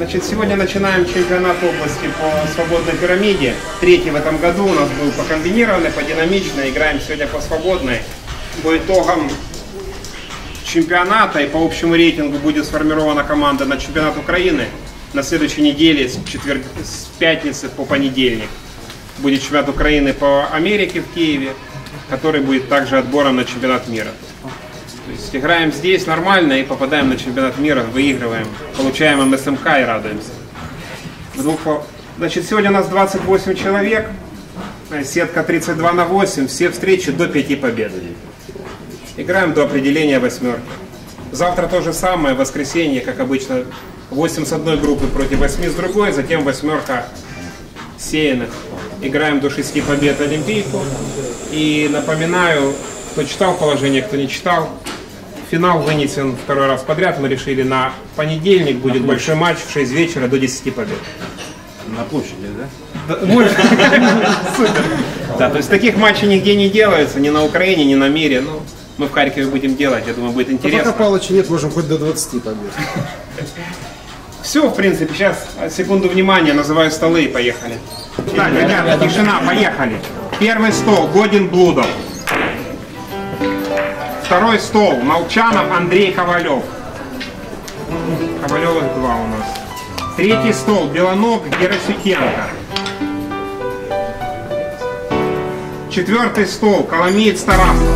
Значит, сегодня начинаем чемпионат области по свободной пирамиде. Третий в этом году у нас был по комбинированной, по динамичной. Играем сегодня по свободной. По итогам чемпионата и по общему рейтингу будет сформирована команда на чемпионат Украины. На следующей неделе с, четверг... с пятницы по понедельник будет чемпионат Украины по Америке в Киеве, который будет также отбором на чемпионат мира. То есть играем здесь нормально и попадаем на чемпионат мира, выигрываем, получаем МСМК и радуемся. В двух Значит, сегодня у нас 28 человек, сетка 32 на 8, все встречи до 5 побед. Играем до определения восьмерки. Завтра то же самое, воскресенье, как обычно, 8 с одной группы против 8 с другой, затем восьмерка сеянных. Играем до 6 побед Олимпийку. И напоминаю, кто читал положение, кто не читал, финал вынесен второй раз подряд. Мы решили на понедельник будет большой матч в 6 вечера до 10 побед. На площади, да? Да, может. Супер. Да, то есть таких матчей нигде не делается, ни на Украине, ни на мире. Ну, мы в Харькове будем делать, я думаю, будет Ну, интересно. пока Палыча нет, можем хоть до 20 побед. Все, в принципе, сейчас секунду внимания, называю столы и поехали. Так, ребята, тишина, поехали. Первый стол, Годин Блудов. Второй стол, Молчанов Андрей Ковалев. Ковалевых два у нас. Третий стол, Белоног Герасютенко. Четвертый стол, Коломеец Тарасов.